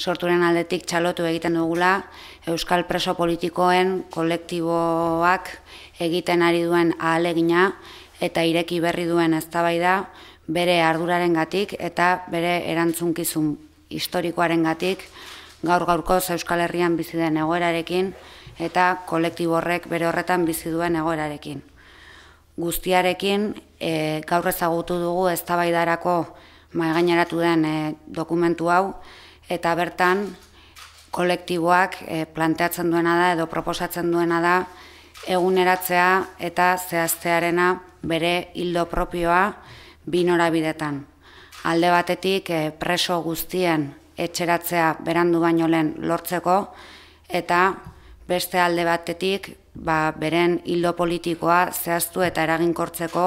sorturen aldetik txalotu egiten dugula Euskal preso politikoen kolektiboak egiten ari duen ahalegina eta ireki berri duen eztabaida bere arduraren gatik eta bere erantzunkizun historikoaren gatik gaur gaurko Euskal Herrian bizi den egoerarekin eta kolektibo horrek bere horretan bizi duen egoerarekin. Guztiarekin e, gaur ezagutu dugu eztabaidarako maigaineratu den e, dokumentu hau eta bertan kolektiboak e, planteatzen duena da edo proposatzen duena da eguneratzea eta zehaztearena bere hildo propioa binora bidetan. Alde batetik e, preso guztien etxeratzea berandu baino lehen lortzeko eta beste alde batetik ba, beren hildo politikoa zehaztu eta eraginkortzeko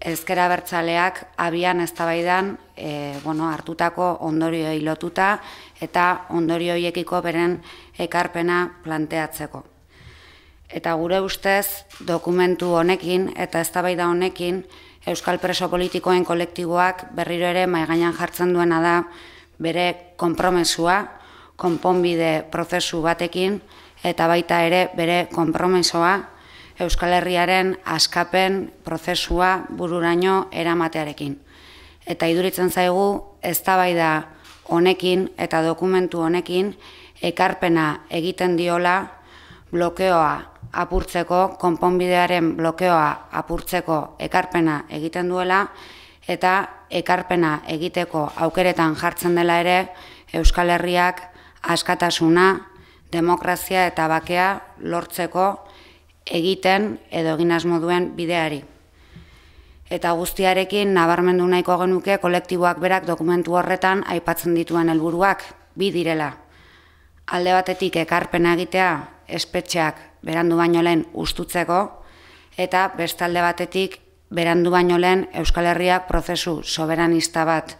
ezkera bertzaleak abian eztabaidan e, bueno, hartutako ondorio lotuta eta ondorio hiekiko beren ekarpena planteatzeko. Eta gure ustez dokumentu honekin eta eztabaida honekin Euskal Preso Politikoen kolektiboak berriro ere maigainan jartzen duena da bere konpromesua, konponbide prozesu batekin eta baita ere bere konpromesoa Euskal Herriaren askapen prozesua bururaino eramatearekin. Eta iduritzen zaigu eztabaida honekin eta dokumentu honekin ekarpena egiten diola blokeoa apurtzeko, konponbidearen blokeoa apurtzeko ekarpena egiten duela eta ekarpena egiteko aukeretan jartzen dela ere Euskal Herriak askatasuna, demokrazia eta bakea lortzeko egiten edo egin asmo duen bideari. Eta guztiarekin nabarmendu nahiko genuke kolektiboak berak dokumentu horretan aipatzen dituen helburuak bi direla. Alde batetik ekarpena egitea espetxeak berandu baino lehen ustutzeko eta beste alde batetik berandu baino lehen Euskal Herriak prozesu soberanista bat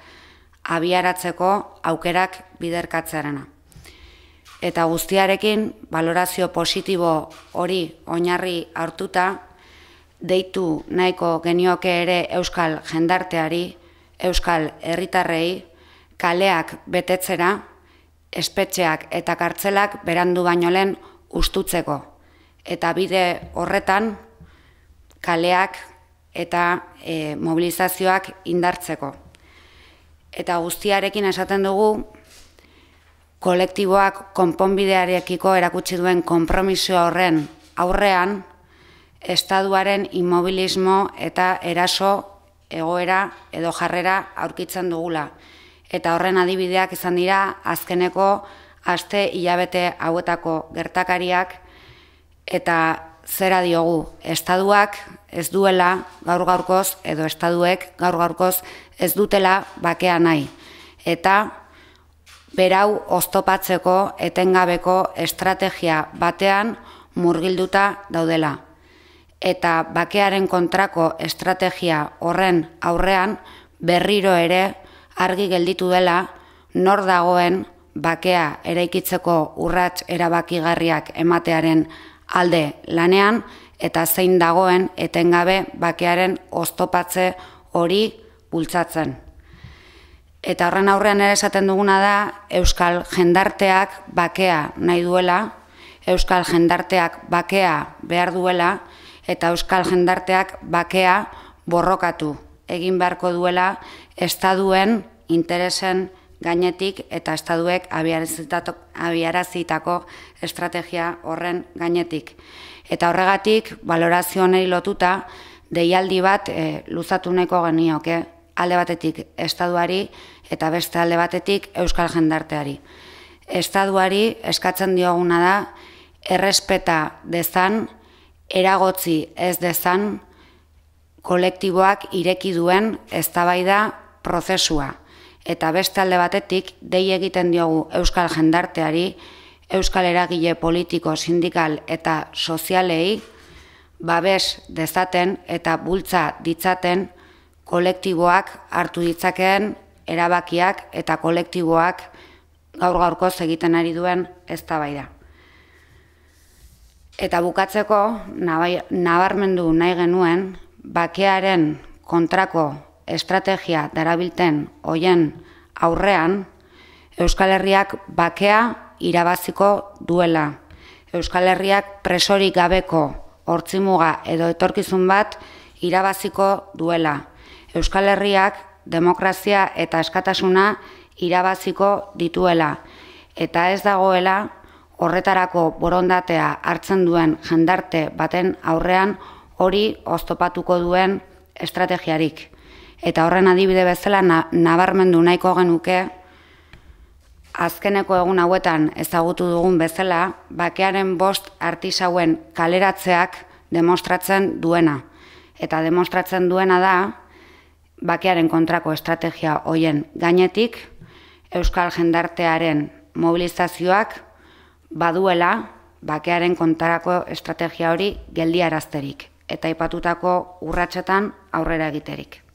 abiaratzeko aukerak biderkatzearena eta guztiarekin valorazio positibo hori oinarri hartuta deitu nahiko genioke ere euskal jendarteari, euskal herritarrei kaleak betetzera, espetxeak eta kartzelak berandu baino lehen ustutzeko. Eta bide horretan kaleak eta e, mobilizazioak indartzeko. Eta guztiarekin esaten dugu kolektiboak konponbidearekiko erakutsi duen konpromiso horren aurrean estaduaren inmobilismo eta eraso egoera edo jarrera aurkitzen dugula. Eta horren adibideak izan dira azkeneko aste hilabete hauetako gertakariak eta zera diogu, estaduak ez duela gaur gaurkoz edo estaduek gaur gaurkoz ez dutela bakea nahi. Eta berau oztopatzeko etengabeko estrategia batean murgilduta daudela. Eta bakearen kontrako estrategia horren aurrean berriro ere argi gelditu dela nor dagoen bakea eraikitzeko urrats erabakigarriak ematearen alde lanean eta zein dagoen etengabe bakearen oztopatze hori bultzatzen. Eta horren aurrean ere esaten duguna da Euskal jendarteak bakea nahi duela, Euskal jendarteak bakea behar duela, eta Euskal jendarteak bakea borrokatu egin beharko duela estaduen interesen gainetik eta estaduek abiarazitako estrategia horren gainetik. Eta horregatik, valorazio honeri lotuta, deialdi bat e, luzatu nahiko genioke, alde batetik estaduari eta beste alde batetik euskal jendarteari. Estaduari eskatzen dioguna da errespeta dezan, eragotzi ez dezan kolektiboak ireki duen eztabaida prozesua. Eta beste alde batetik dei egiten diogu euskal jendarteari, euskal eragile politiko, sindikal eta sozialei babes dezaten eta bultza ditzaten kolektiboak hartu ditzakeen erabakiak eta kolektiboak gaur gaurkoz egiten ari duen eztabaida. Eta bukatzeko nabarmendu nahi genuen bakearen kontrako estrategia darabilten hoien aurrean, Euskal Herriak bakea irabaziko duela. Euskal Herriak presorik gabeko hortzimuga edo etorkizun bat irabaziko duela. Euskal Herriak demokrazia eta eskatasuna irabaziko dituela. Eta ez dagoela horretarako borondatea hartzen duen jendarte baten aurrean hori oztopatuko duen estrategiarik. Eta horren adibide bezala nabarmendu nahiko genuke azkeneko egun hauetan ezagutu dugun bezala bakearen bost artisauen kaleratzeak demostratzen duena. Eta demostratzen duena da bakearen kontrako estrategia hoien gainetik Euskal Jendartearen mobilizazioak baduela bakearen kontarako estrategia hori geldiarazterik eta ipatutako urratsetan aurrera egiterik.